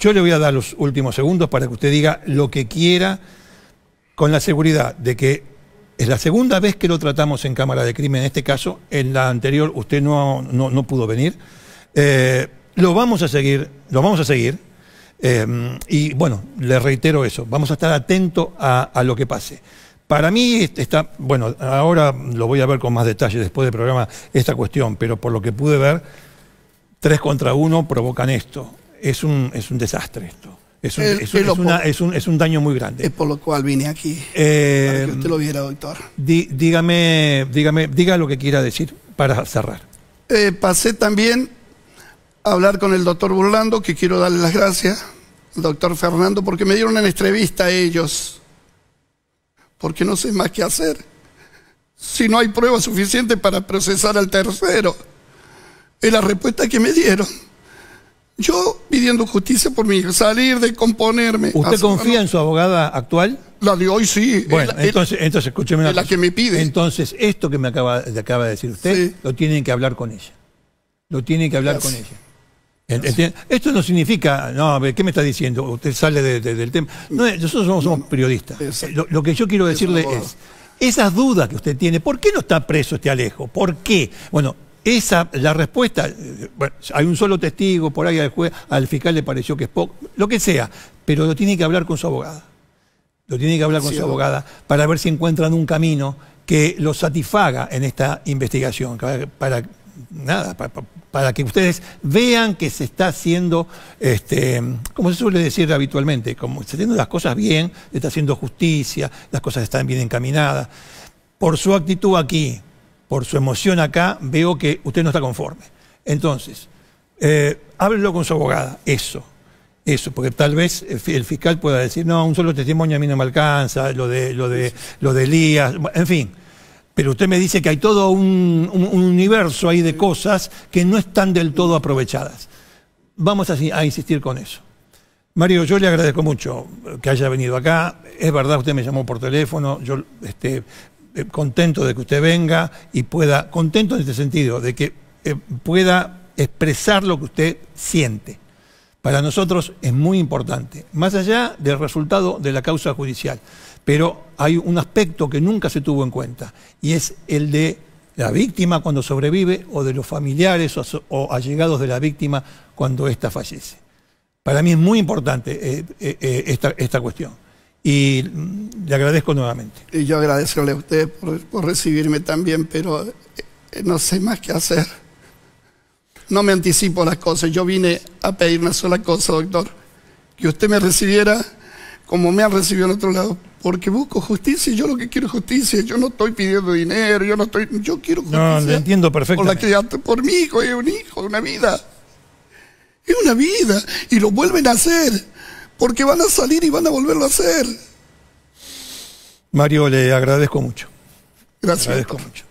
Yo le voy a dar los últimos segundos para que usted diga lo que quiera con la seguridad de que es la segunda vez que lo tratamos en Cámara de Crimen, en este caso, en la anterior usted no, no, pudo venir. Eh, lo vamos a seguir, lo vamos a seguir. Eh, y bueno, le reitero eso, vamos a estar atentos a, lo que pase. Para mí está, bueno, ahora lo voy a ver con más detalle después del programa esta cuestión, pero por lo que pude ver, tres contra uno provocan esto. Es un, es un desastre esto. Es un, es, un, daño muy grande. Es por lo cual vine aquí. Eh, para que usted lo viera, doctor. dígame, dígame, diga lo que quiera decir para cerrar. Eh, pasé también a hablar con el doctor Burlando, que quiero darle las gracias, al doctor Fernando, porque me dieron una entrevista a ellos. Porque no sé más qué hacer. Si no hay pruebas suficientes para procesar al tercero. Es la respuesta que me dieron. Yo pidiendo justicia por mi hijo, salir de componerme. ¿Usted confía en su abogada actual? La de hoy sí. Bueno, entonces, entonces escúcheme una la que me pide. Entonces, esto que me acaba, acaba de decir usted, lo tienen que hablar con ella. Lo tienen que hablar con ella. Esto no significa, no, a ver, ¿qué me está diciendo? Usted sale del tema. nosotros somos, periodistas. Lo, que yo quiero decirle es, esas dudas que usted tiene, ¿por qué no está preso este Alejo? ¿Por qué? Bueno, esa, la respuesta, bueno, hay un solo testigo, por ahí al, juez, al fiscal le pareció que es poco, lo que sea, pero lo tiene que hablar con su abogada. Lo tiene que hablar con su abogada para ver si encuentran un camino que lo satisfaga en esta investigación, para, nada, para, que ustedes vean que se está haciendo, este, como se suele decir habitualmente, como se está haciendo las cosas bien, se está haciendo justicia, las cosas están bien encaminadas. Por su actitud aquí, por su emoción acá, veo que usted no está conforme. Entonces, eh, háblelo con su abogada, eso, eso, porque tal vez el fiscal pueda decir, no, un solo testimonio a mí no me alcanza, lo de, lo de, lo de Elías, en fin. Pero usted me dice que hay todo un, universo ahí de cosas que no están del todo aprovechadas. Vamos a, a insistir con eso. Mario, yo le agradezco mucho que haya venido acá. Es verdad, usted me llamó por teléfono. Yo este, contento de que usted venga y pueda, contento en este sentido, de que eh, pueda expresar lo que usted siente. Para nosotros es muy importante, más allá del resultado de la causa judicial. Pero hay un aspecto que nunca se tuvo en cuenta y es el de la víctima cuando sobrevive o de los familiares o, allegados de la víctima cuando ésta fallece. Para mí es muy importante eh, esta, esta cuestión y le agradezco nuevamente. Y yo agradecerle a usted por, recibirme también, pero eh, no sé más qué hacer. No me anticipo las cosas. Yo vine a pedir una sola cosa, doctor. Que usted me recibiera como me han recibido en otro lado. Porque busco justicia y yo lo que quiero es justicia. Yo no estoy pidiendo dinero, yo no estoy. Yo quiero justicia. No, lo entiendo perfectamente. Por, la que, por mi hijo, es un hijo, una vida. Es una vida. Y lo vuelven a hacer porque van a salir y van a volverlo a hacer. Mario, le agradezco mucho. Gracias. agradezco mucho.